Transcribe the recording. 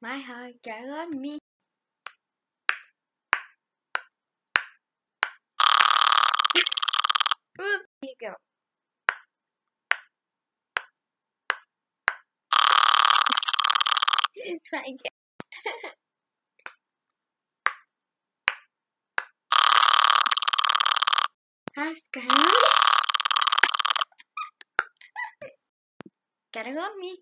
My heart got on me. Oop, here you go. Try again. Heart's got on me. Gotta love me.